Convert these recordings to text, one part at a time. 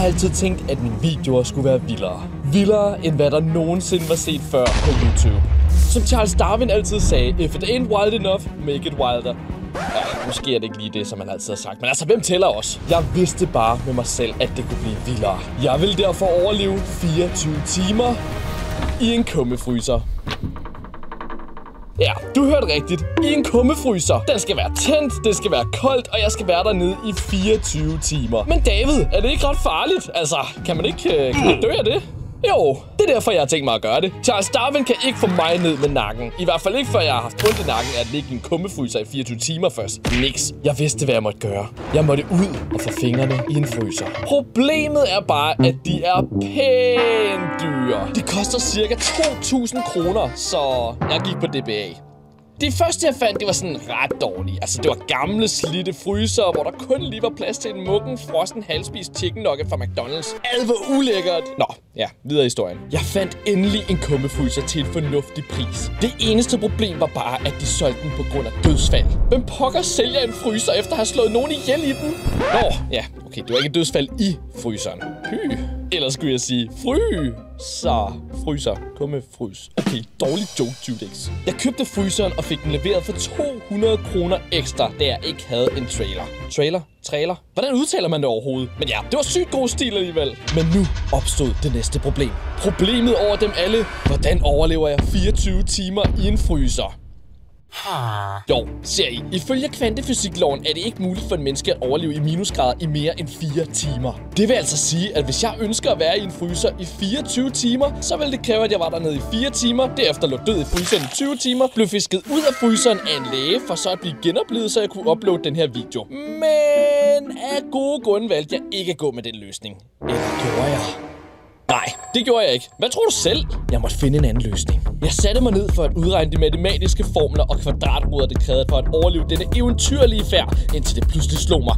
har altid tænkt, at mine videoer skulle være vildere. Vildere, end hvad der nogensinde var set før på YouTube. Som Charles Darwin altid sagde, if it ain't wild enough, make it wilder. Ja, måske er det ikke lige det, som man altid har sagt. Men altså, hvem tæller os? Jeg vidste bare med mig selv, at det kunne blive vildere. Jeg vil derfor overleve 24 timer i en kummefryser. Ja, du hørte rigtigt. I en kummefryser. Den skal være tændt, det skal være koldt, og jeg skal være dernede i 24 timer. Men David, er det ikke ret farligt? Altså, kan man ikke, øh, kan man dø af det? Jo, det er derfor, jeg har tænkt mig at gøre det. Charles Darwin kan ikke få mig ned med nakken. I hvert fald ikke, før jeg har haft ondt i nakken at ligge i en kummefryser i 24 timer først. Nix. Jeg vidste, hvad jeg måtte gøre. Jeg måtte ud og få fingrene i en fryser. Problemet er bare, at de er pænt dyre. De koster cirka 2.000 kroner, så jeg gik på DBA. Det første, jeg fandt, det var sådan ret dårligt. Altså, det var gamle, slidte fryser, hvor der kun lige var plads til en mukken, frossen, halvspist chicken nugget fra McDonald's. Alt var ulækkert. Nå, ja, videre i historien. Jeg fandt endelig en kummefryser til en fornuftig pris. Det eneste problem var bare, at de solgte den på grund af dødsfald. Hvem pokker sælger en fryser, efter at have slået nogen ihjel i den? Nå, ja, okay, det var ikke et dødsfald i fryseren. Hy. Eller skulle jeg sige fry så fryser. Kumme frys. Okay, dårlig joke, Judex. Jeg købte fryseren og fik den leveret for 200 kroner ekstra, da jeg ikke havde en trailer. Trailer? Trailer? Hvordan udtaler man det overhovedet? Men ja, det var sygt god stil alligevel. Men nu opstod det næste problem. Problemet over dem alle. Hvordan overlever jeg 24 timer i en fryser? Ah. Jo, ser I. Ifølge kvantefysikloven er det ikke muligt for en menneske at overleve i minusgrader i mere end 4 timer. Det vil altså sige, at hvis jeg ønsker at være i en fryser i 24 timer, så vil det kræve, at jeg var dernede i 4 timer, derefter lå død i fryseren i 20 timer, blev fisket ud af fryseren af en læge, for så at blive genoplevet, så jeg kunne uploade den her video. Men af gode grunde valgte jeg ikke at gå med den løsning. Eller gjorde jeg? Det gjorde jeg ikke. Hvad tror du selv? Jeg måtte finde en anden løsning. Jeg satte mig ned for at udregne de matematiske formler og kvadratruder, det krævede for at overleve denne eventyrlige færd, indtil det pludselig slog mig.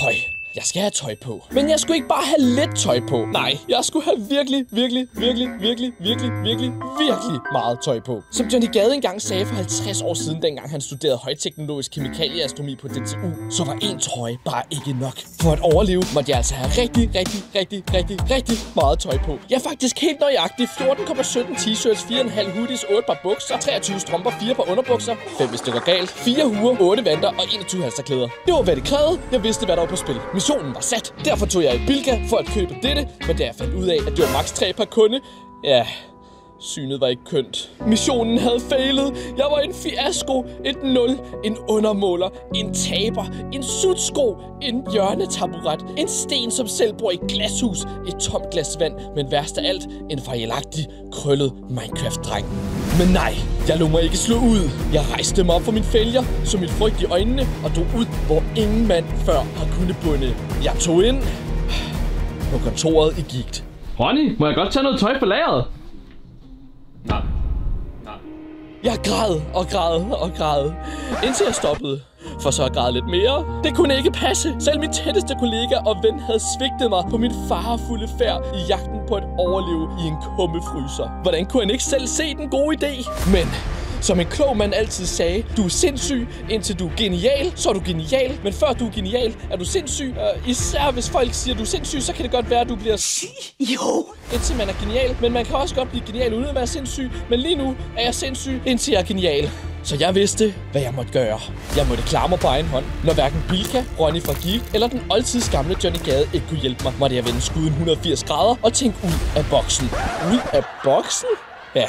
Tøj. Jeg skal have tøj på. Men jeg skulle ikke bare have lidt tøj på. Nej, jeg skulle have virkelig, virkelig, virkelig, virkelig, virkelig, virkelig, virkelig meget tøj på. Som Johnny Gade engang sagde for 50 år siden, dengang han studerede højteknologisk kemikalieastronomi på DTU, så var en trøje bare ikke nok. For at overleve måtte jeg altså have rigtig, rigtig, rigtig, rigtig, rigtig meget tøj på. Jeg er faktisk helt nøjagtigt 14,17 t-shirts, 4,5 hoodies, 8 par bukser, 23 strømper, 4 par underbukser, 5 stykker galt, 4 huer, 8 vanter og 21 halserklæder. Det var hvad det krævede. Jeg vidste, hvad der var på spil. Missionen var sat. Derfor tog jeg i Bilka for at købe dette, men da jeg fandt ud af, at det var maks 3 per kunde, ja, Synet var ikke kønt. Missionen havde fejlet. Jeg var en fiasko, et nul, en undermåler, en taber, en sutsko, en hjørnetaburet, en sten, som selv bor i et glashus, et tomt glas vand, men værst af alt, en fejlagtig, krøllet Minecraft-dreng. Men nej, jeg lå mig ikke slå ud. Jeg rejste mig op for min fælger, så mit frygt i øjnene, og drog ud, hvor ingen mand før har kunnet bunde. Jeg tog ind på kontoret i gigt. Ronny, må jeg godt tage noget tøj på lageret? Nej. Jeg græd og græd og græd, indtil jeg stoppede. For så at græde lidt mere. Det kunne ikke passe. Selv min tætteste kollega og ven havde svigtet mig på min farefulde færd i jagten på at overleve i en kummefryser. Hvordan kunne han ikke selv se den gode idé? Men som en klog mand altid sagde, du er sindssyg, indtil du er genial, så er du genial. Men før du er genial, er du sindssyg. Uh, især hvis folk siger, du er sindssyg, så kan det godt være, at du bliver Jo. indtil man er genial. Men man kan også godt blive genial uden at være sindssyg. Men lige nu er jeg sindssyg, indtil jeg er genial. Så jeg vidste, hvad jeg måtte gøre. Jeg måtte klare mig på egen hånd. Når hverken Bilka, Ronny fra Geek eller den oldtids gamle Johnny Gade ikke kunne hjælpe mig, måtte jeg vende skuden 180 grader og tænke ud af boksen. Ud af boksen? Ja,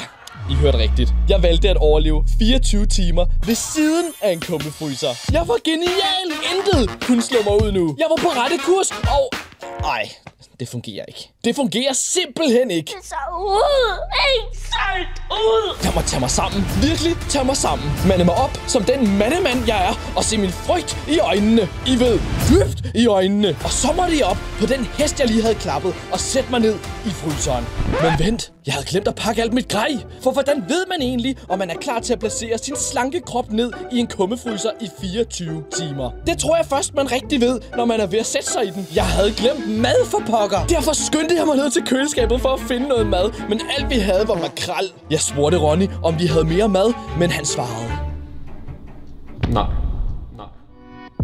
i hørte rigtigt. Jeg valgte at overleve 24 timer ved siden af en kummefryser. Jeg var genial! Intet kunne slå mig ud nu. Jeg var på rette kurs, og... Ej, det fungerer ikke. Det fungerer simpelthen ikke. Så ud. Ikke sejt ud. Jeg må tage mig sammen. Virkelig tage mig sammen. Mande mig op som den mandemand, jeg er, og se min frygt i øjnene. I ved, dybt i øjnene. Og så måtte I op på den hest, jeg lige havde klappet, og sætte mig ned i fryseren. Men vent, jeg havde glemt at pakke alt mit grej. For hvordan ved man egentlig, om man er klar til at placere sin slanke krop ned i en kummefryser i 24 timer? Det tror jeg først, man rigtig ved, når man er ved at sætte sig i den. Jeg havde glemt mad for pokker. Derfor skyndte jeg mig ned til køleskabet for at finde noget mad. Men alt vi havde var makrel. Jeg spurgte Ronny, om vi havde mere mad, men han svarede. Nej. Nej.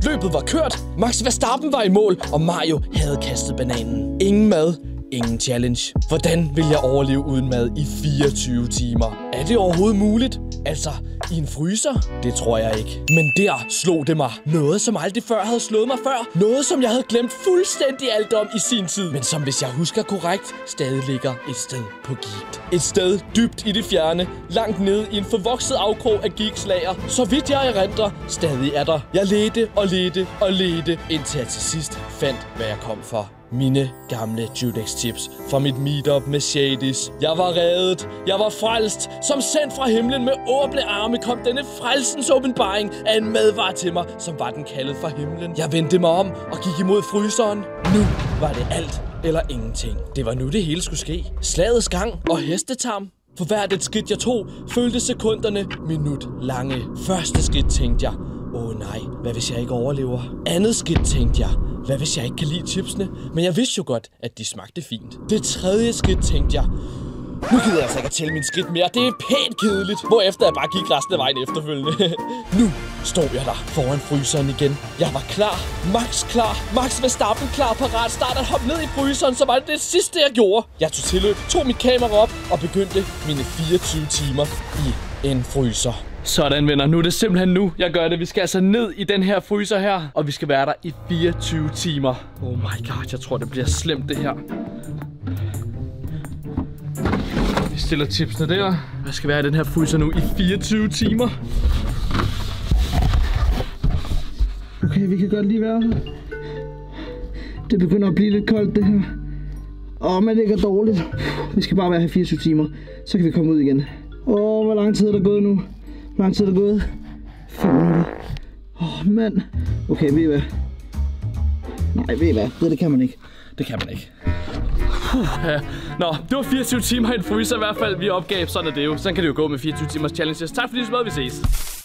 Løbet var kørt, Max Verstappen var i mål, og Mario havde kastet bananen. Ingen mad, ingen challenge. Hvordan vil jeg overleve uden mad i 24 timer? Er det overhovedet muligt? Altså, i en fryser? Det tror jeg ikke. Men der slog det mig. Noget, som aldrig før havde slået mig før. Noget, som jeg havde glemt fuldstændig alt om i sin tid. Men som, hvis jeg husker korrekt, stadig ligger et sted på Geek. Et sted dybt i det fjerne, langt nede i en forvokset afkrog af Geeks lager. Så vidt jeg erindrer, stadig er der. Jeg ledte og ledte og ledte, indtil jeg til sidst fandt, hvad jeg kom for. Mine gamle Judex tips fra mit meetup med Shadys. Jeg var reddet. Jeg var frelst. Som sendt fra himlen med åbne arme kom denne frelsens åbenbaring af en madvar til mig, som var den kaldet fra himlen. Jeg vendte mig om og gik imod fryseren. Nu var det alt eller ingenting. Det var nu det hele skulle ske. Slagets gang og hestetarm. For hvert et skridt jeg tog, føltes sekunderne minut lange. Første skridt tænkte jeg, åh oh, nej, hvad hvis jeg ikke overlever? Andet skridt tænkte jeg, hvad hvis jeg ikke kan lide chipsene? Men jeg vidste jo godt, at de smagte fint. Det tredje skridt tænkte jeg, nu gider jeg altså ikke at tælle min skridt mere. Det er pænt kedeligt. Hvorefter jeg bare gik resten af vejen efterfølgende. nu står jeg der foran fryseren igen. Jeg var klar. Max klar. Max Verstappen klar, parat. Start at hoppe ned i fryseren, så var det det sidste, jeg gjorde. Jeg tog tilløb, tog mit kamera op og begyndte mine 24 timer i en fryser. Sådan venner, nu er det simpelthen nu, jeg gør det. Vi skal altså ned i den her fryser her, og vi skal være der i 24 timer. Oh my god, jeg tror det bliver slemt det her. Vi stiller tipsene der. Jeg skal være i den her fryser nu i 24 timer. Okay, vi kan godt lige være her. Det begynder at blive lidt koldt, det her. Åh, men det går dårligt. Vi skal bare være her i 24 timer. Så kan vi komme ud igen. Åh, hvor lang tid er der gået nu? Hvor lang tid er der gået? 5 minutter. Åh, mand. Okay, ved I hvad? Nej, ved I hvad? Det, det kan man ikke. Det kan man ikke. Puh, ja. Nå, det var 24 timer i en fryser i hvert fald, vi opgav. Sådan er det jo. Sådan kan det jo gå med 24 timers challenges. Tak fordi du så med, vi ses.